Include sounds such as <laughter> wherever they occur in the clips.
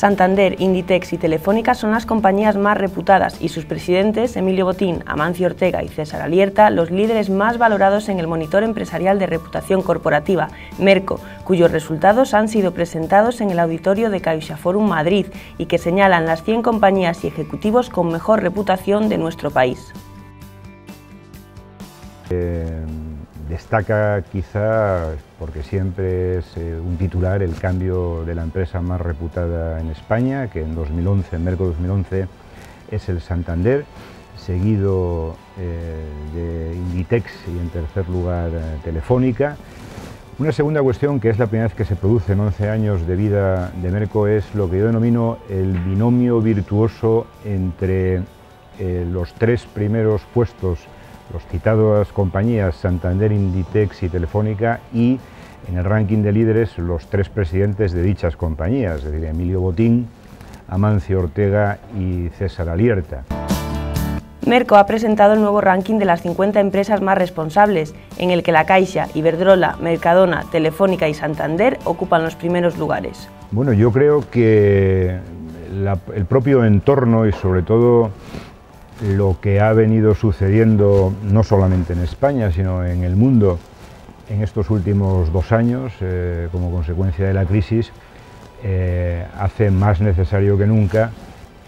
Santander, Inditex y Telefónica son las compañías más reputadas y sus presidentes, Emilio Botín, Amancio Ortega y César Alierta, los líderes más valorados en el monitor empresarial de reputación corporativa, Merco, cuyos resultados han sido presentados en el auditorio de CaixaForum Madrid y que señalan las 100 compañías y ejecutivos con mejor reputación de nuestro país. Eh, destaca quizá, porque siempre es eh, un titular, el cambio de la empresa más reputada en España, que en 2011, en Merco 2011, es el Santander, seguido eh, de Inditex y en tercer lugar Telefónica. Una segunda cuestión, que es la primera vez que se produce en 11 años de vida de Merco, es lo que yo denomino el binomio virtuoso entre los tres primeros puestos los citados compañías Santander, Inditex y Telefónica y en el ranking de líderes los tres presidentes de dichas compañías, es decir, Emilio Botín, Amancio Ortega y César Alierta. Merco ha presentado el nuevo ranking de las 50 empresas más responsables, en el que la Caixa, Iberdrola, Mercadona, Telefónica y Santander ocupan los primeros lugares. Bueno, yo creo que el propio entorno y sobre todo lo que ha venido sucediendo no solamente en España, sino en el mundo en estos últimos dos años, eh, como consecuencia de la crisis, eh, hace más necesario que nunca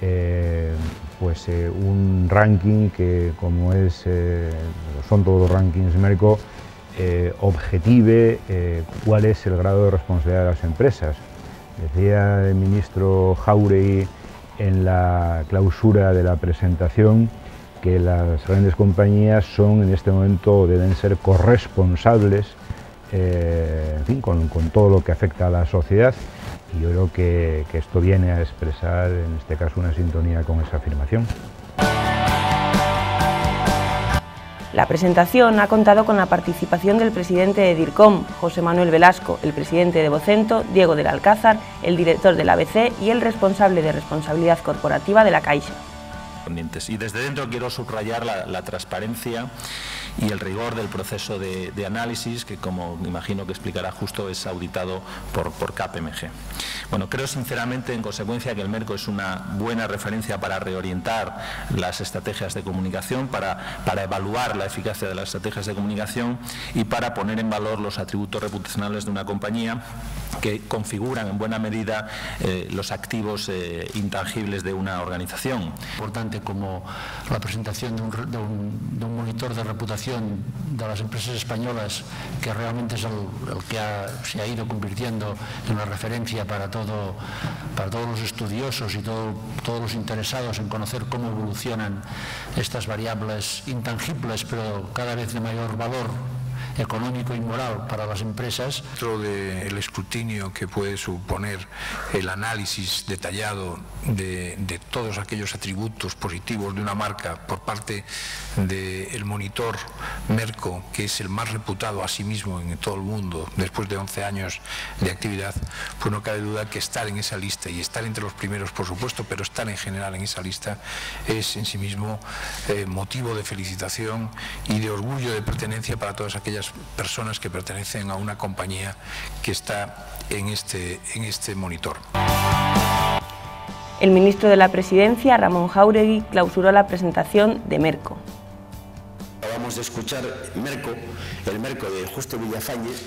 eh, pues, un ranking que, como es, son todos los rankings Merco, objetive cuál es el grado de responsabilidad de las empresas. Decía el ministro Jauregui en la clausura de la presentación que las grandes compañías son en este momento, deben ser corresponsables eh, con, todo lo que afecta a la sociedad y yo creo que, que esto viene a expresar en este caso una sintonía con esa afirmación. La presentación ha contado con la participación del presidente de DIRCOM, José Manuel Velasco, el presidente de Vocento, Diego del Alcázar, el director del ABC y el responsable de responsabilidad corporativa de la Caixa. Y desde dentro quiero subrayar la, transparencia y el rigor del proceso de, análisis que, como imagino que explicará justo, es auditado por, KPMG. Bueno, creo sinceramente, en consecuencia, que el MERCO es una buena referencia para reorientar las estrategias de comunicación, para, para evaluar la eficacia de las estrategias de comunicación y para poner en valor los atributos reputacionales de una compañía que configuran en buena medida eh, los activos eh, intangibles de una organización. Como la presentación de un, monitor de reputación de las empresas españolas, que realmente es el, que se ha ido convirtiendo en una referencia para, todo, para todos los estudiosos y todo, todos los interesados en conocer cómo evolucionan estas variables intangibles, pero cada vez de mayor valor económico y moral para las empresas. Dentro del escrutinio que puede suponer el análisis detallado de, todos aquellos atributos positivos de una marca por parte del monitor Merco, que es el más reputado a sí mismo en todo el mundo después de 11 años de actividad, pues no cabe duda que estar en esa lista y estar entre los primeros, por supuesto, pero estar en general en esa lista es en sí mismo eh, motivo de felicitación y de orgullo de pertenencia para todas aquellas personas que pertenecen a una compañía que está en este, en este monitor. El ministro de la Presidencia, Ramón Jauregui, clausuró la presentación de Merco. Vamos a escuchar Merco, el Merco de Justo Villafañez,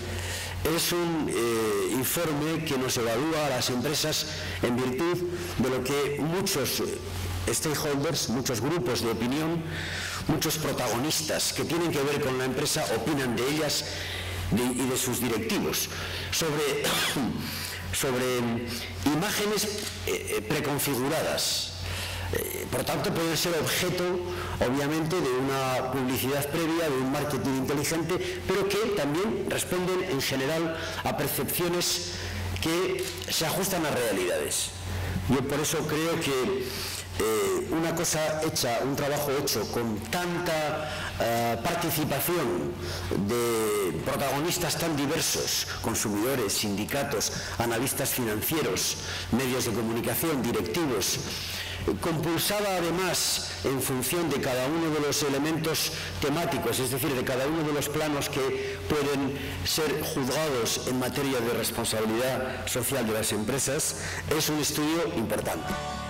es un eh, informe que nos evalúa a las empresas en virtud de lo que muchos stakeholders, muchos grupos de opinión, muchos protagonistas que tienen que ver con la empresa opinan de ellas y de sus directivos sobre, <coughs> sobre imágenes eh, eh, preconfiguradas. Eh, por tanto, pueden ser objeto, obviamente, de una publicidad previa, de un marketing inteligente, pero que también responden en general a percepciones que se ajustan a realidades. Yo por eso creo que eh, una cosa hecha, un trabajo hecho con tanta eh, participación de protagonistas tan diversos, consumidores, sindicatos, analistas financieros, medios de comunicación, directivos, compulsada además en función de cada uno de los elementos temáticos, es decir, de cada uno de los planos que pueden ser juzgados en materia de responsabilidad social de las empresas, es un estudio importante.